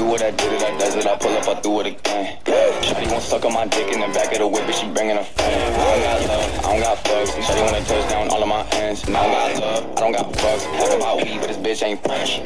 desert. I did it, I does it, I pull up, I do it again. Yeah. Shawty won't suck on my dick in the back of the whip, but she bringing a friend. I don't got love, I don't got fucks. Shawty wanna touch down all of my ends. And I don't got love, I don't got fucks. Talk about weed, but this bitch ain't French.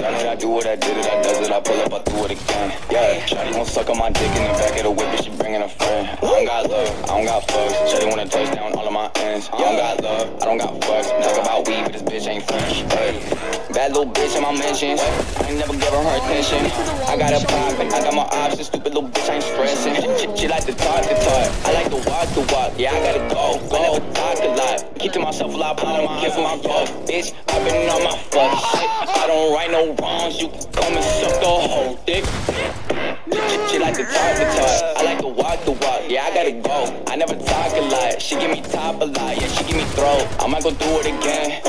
I do what I did it, I does it. I pull up, I do it again. Yeah. Shawty won't suck on my dick in the back of the whip, but she bringing a friend. I don't got love, I don't got fucks. Shawty wanna touch down all of my ends. I don't got love, I don't got fucks. Talk about weed, but this bitch ain't French. Hey. Bad little bitch in my mentions. I ain't never give her attention. I got a poppin', I got my options. Stupid little bitch, I ain't stressing. She, she like to talk to talk. I like to walk to walk. Yeah, I gotta go. Never talk a lot. Keep to myself a lot, I don't give my fuck. Bitch, i been on my fuck shit. I don't right no wrongs. You can come and suck the whole dick. She, she like to talk to talk. I like to walk the walk. Yeah, I gotta go. I never talk a lot. She give me top a lot. Yeah, she give me throat. I might go do it again.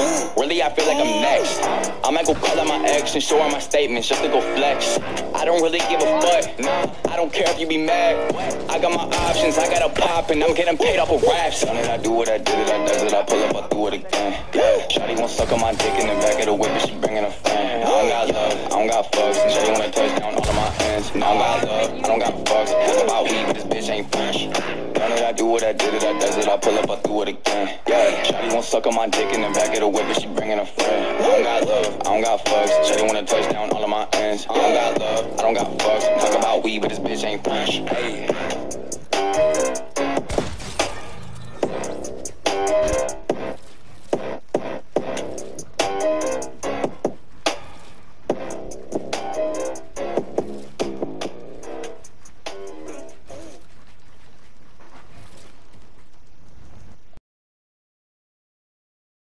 Really, I feel like I'm next. I might go call out my ex and show her my statements just to go flex. I don't really give a fuck. Nah, I don't care if you be mad. I got my options. I got a pop and I'm getting paid off of raps. Done it, I do what I did it, I does it. I pull up, I do it again. Yeah, Shawty won't suck on my dick in the back of the whip, but she bringing a friend. I don't got love, I don't got fucks. Shawty wanna touch down all of my. And I don't got love, I don't got fucks. Talk about weed, but this bitch ain't fresh. I do it, I did it, I does it. I pull up, I do it again. Yeah, Shawty won't suck on my dick in the back of the whip, but she bringing a friend. I don't got love, I don't got fucks. Shawty wanna touch down all of my ends. I don't got love, I don't got fucks. Talk about weed, but this bitch ain't fresh. Hey.